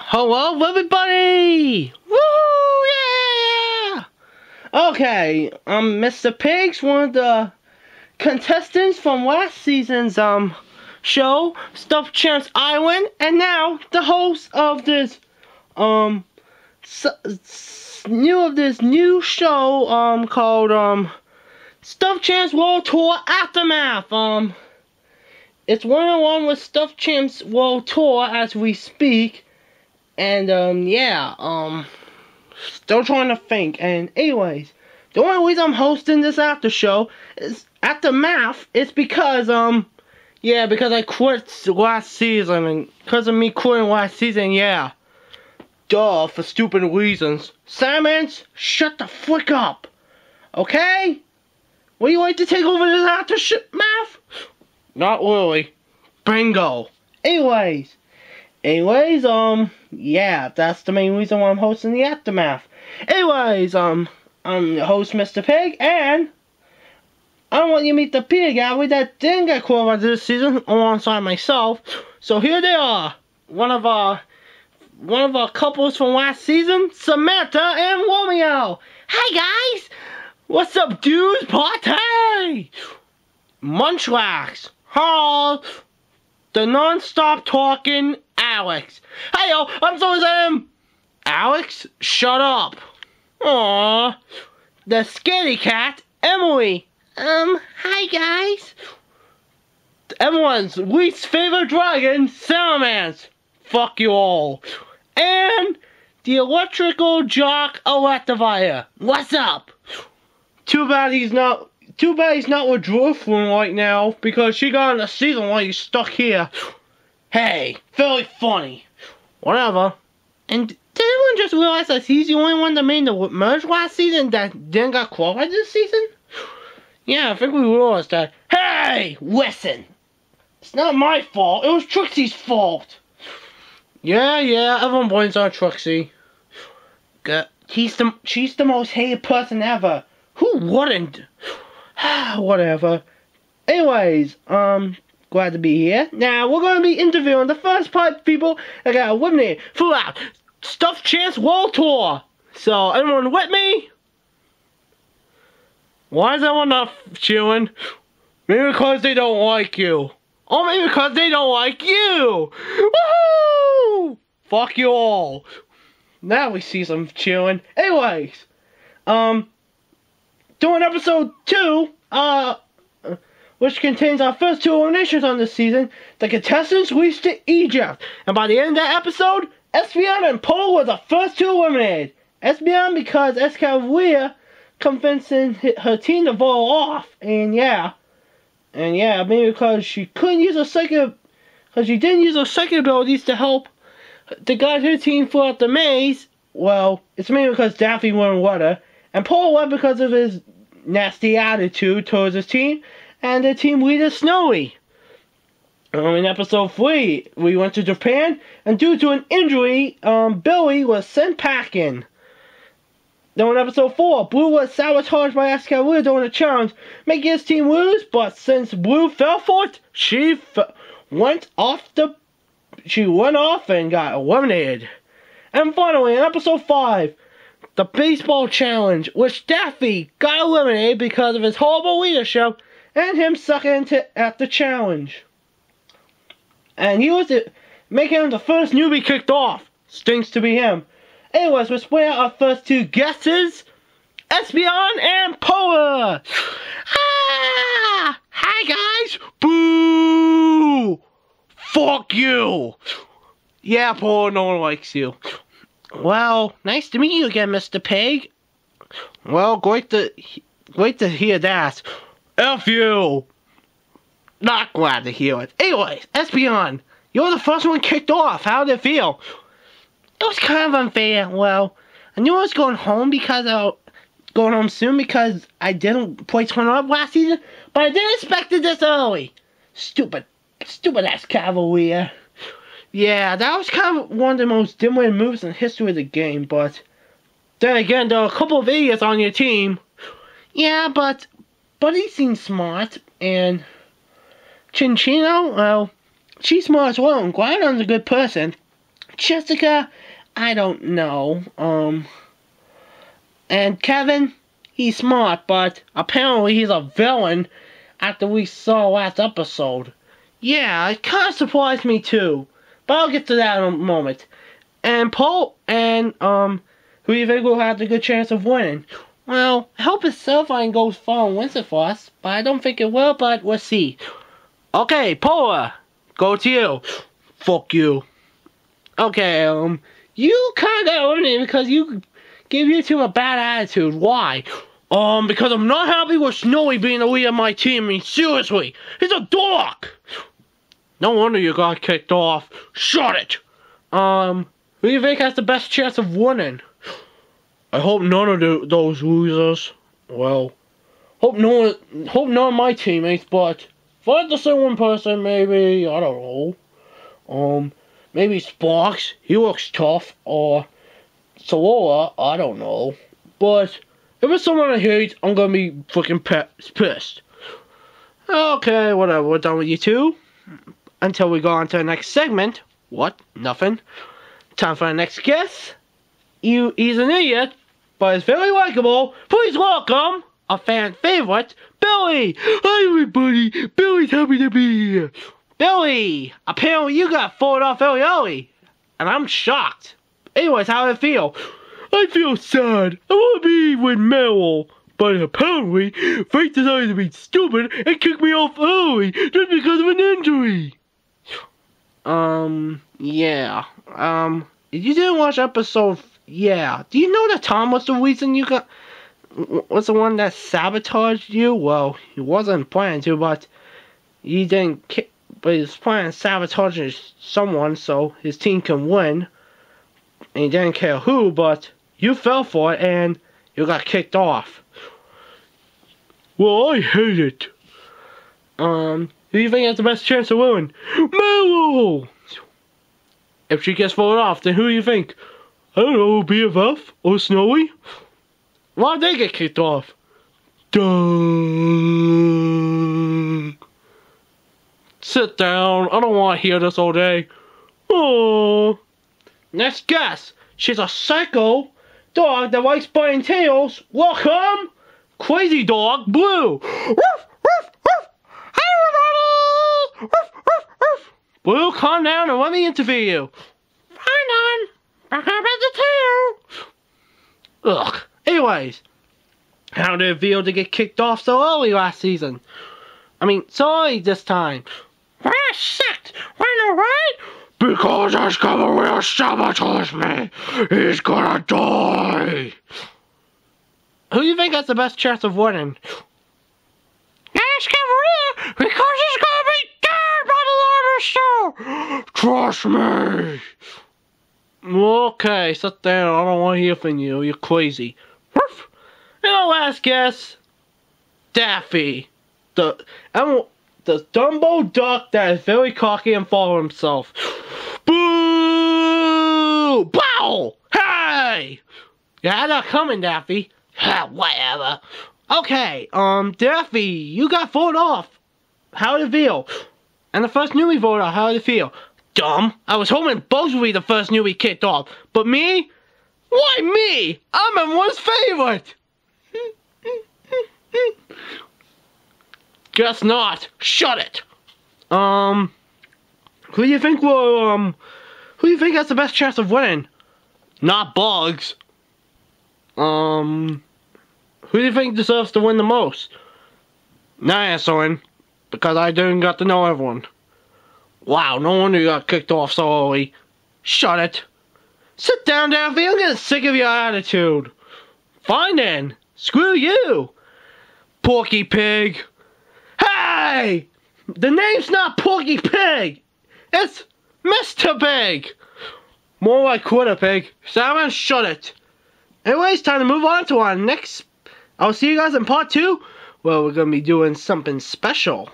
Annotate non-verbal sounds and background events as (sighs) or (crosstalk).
Hello, everybody! Woo! Yeah! Okay, um, Mr. Pig's one of the contestants from last season's um show, Stuffed Champs Island, and now the host of this um new of this new show um called um Stuffed Champs World Tour Aftermath. Um, it's one on one with Stuffed Champs World Tour as we speak. And um yeah, um still trying to think. And anyways, the only reason I'm hosting this after show is after math. is because um yeah, because I quit last season and because of me quitting last season, yeah. Duh, for stupid reasons. Simons, shut the frick up. Okay? Would you like to take over this after shit math? Not really. Bingo. Anyways, anyways, um, yeah, that's the main reason why I'm hosting the aftermath. Anyways, um, I'm the host, Mr. Pig, and I want you to meet the pig alley that didn't get this season alongside myself. So here they are, one of our one of our couples from last season, Samantha and Romeo. Hi guys, what's up, dudes? Party! Munchlax, Harl, the non-stop talking Alex. Hey yo, I'm so Sam. Alex, shut up. Aww. The scaredy cat, Emily. Um, hi guys. Everyone's least favorite dragon, Salamence. Fuck you all. And the electrical jock Electivire. What's up? Too bad he's not too bad he's not with Drifloon right now because she got in the season while he's stuck here. Hey, very funny. Whatever. And did anyone just realize that he's the only one that made the merge last season that didn't got qualified this season? Yeah, I think we realized that. Hey, listen. It's not my fault. It was Trixie's fault. Yeah, yeah, everyone blames on Trixie. He's the she's the most hated person ever. Who wouldn't? (sighs) Whatever. Anyways, um, glad to be here. Now we're gonna be interviewing the first part people that got eliminated throughout Stuffed Champs World Tour. So everyone with me? Why is everyone not chewing? Maybe because they don't like you. Or maybe because they don't like you. Woohoo! Fuck you all. Now we see some chewing. Anyways, um, doing episode two, uh, which contains our first two eliminations on this season, the contestants reached to Egypt. And by the end of that episode, Espeon and Paul were the first two eliminated. Espeon because Escavalier convincing her team to vote off. And yeah. And yeah, maybe because she couldn't use her second, because she didn't use her second abilities to help to guide her team throughout the maze. Well, it's maybe because Daffy wouldn't let her. And Paul left because of his nasty attitude towards his team and the team leader Snowy. Um, in episode 3, we went to Japan, and due to an injury, um, Billy was sent packing. Then in episode 4, Blue was sabotaged by Escavalier during the challenge, making his team lose, but since Blue fell for it, she f- went off the... She went off and got eliminated. And finally, in episode 5, the baseball challenge, which Daffy got eliminated because of his horrible leadership and him sucking into at the challenge. And he was the, making him the first newbie kicked off. Stinks to be him. Anyways, let's play our first two guesses. Espeon and Paul. Ah! Hi guys. Boo! Fuck you. Yeah, Paul, no one likes you. Well, nice to meet you again, Mr. Pig. Well, great to great to hear that. F you. Not glad to hear it. Anyways, Espeon, you're the first one kicked off. How did it feel? It was kind of unfair. Well, I knew I was going home because I going home soon because I didn't play 20 up last season, but I didn't expect it this early. Stupid, stupid Escavalier. Yeah, that was kind of one of the most dim-witted moves in the history of the game, but then again, there are a couple of idiots on your team. Yeah, but Buddy seems smart, and Chinchino, well, she's smart as well, and Guidon's a good person. Jessica, I don't know. Um, and Kevin, he's smart, but apparently he's a villain after we saw last episode. Yeah, it kind of surprised me too. But I'll get to that in a moment. And Paul and, um, who you think will have the good chance of winning? Well, I hope it's Silverline goes far for us, but I don't think it will, but we'll see. Okay, Paula, go to you. Fuck you. Okay, um, you kind of got eliminated because you gave you two a bad attitude. Why? Um, because I'm not happy with Snowy being the leader of my team. I mean, seriously, he's a dog. No wonder you got kicked off. Shut it. Um, who do you think has the best chance of winning? I hope none of the, those losers. Well, hope no one, hope none of my teammates. But if I had to say one person, maybe I don't know. Um, maybe Sparks. He looks tough. Or Solola. I don't know. But if it's someone I hate, I'm gonna be fucking pissed. Okay, whatever. We're done with you two. Until we go on to the next segment. What? Nothing. Time for the next guest. You, he's an idiot, but he's very likable. Please welcome a fan favorite, Billy. Hi, everybody. Billy's happy to be here. Billy, apparently you got followed off very early, and I'm shocked. Anyways, how did it feel? I feel sad. I want to be with Meryl. But apparently, Fate decided to be stupid and kick me off early just because of an injury. Um, yeah. Um, you didn't watch episode. Yeah. Do you know that Tom was the reason you got. Was the one that sabotaged you? Well, he wasn't planning to, but he didn't. But he was planning to sabotage someone so his team can win. And he didn't care who, but you fell for it and you got kicked off. Well, I hate it. Um, who do you think has the best chance of winning? Meryl! If she gets voted off, then who do you think? I don't know, BFF or Snowy? Why'd they get kicked off? Duh. Sit down. I don't want to hear this all day. Oh. Next guess. She's a psycho dog that likes biting tails. Welcome, Crazy Dog Blue. Woof, woof, woof. Hi, everybody. Woof, woof, woof. Blue, calm down and let me interview you. Fine on. Back up at the tail. Ugh. Anyways, how did it feel to get kicked off so early last season? I mean, sorry this time. Ah, shit. Wanna right? Because Escavalier sabotage me. He's gonna die. Who do you think has the best chance of winning? Escobar, because he's gonna be dead by the end of the show. Trust me. Okay, sit down. I don't want to hear from you. You're crazy. And our last guess, Daffy. The the Dumbo duck that is very cocky and full of himself. (gasps) Boo! Bow! Hey! You had that coming, Daffy. (laughs) whatever. Okay, um, Daffy, you got voted off. How did it feel? And the first newbie voted off, how did it feel? Dumb. I was hoping both would be the first newbie kicked off. But me? Why me? I'm everyone's favorite! Guess not. Shut it. Um, who do you think will, um, who do you think has the best chance of winning? Not Bugs. Um, who do you think deserves to win the most? Not answering, because I didn't got to know everyone. Wow, no wonder you got kicked off so early. Shut it. Sit down, Daffy. I'm getting sick of your attitude. Fine then. Screw you. Porky Pig. Hey! The name's not Porky Pig! It's Mr. Pig! More like Quarter Pig. Simon, shut it. Anyways, time to move on to our next... I'll see you guys in part two. Well, we're going to be doing something special.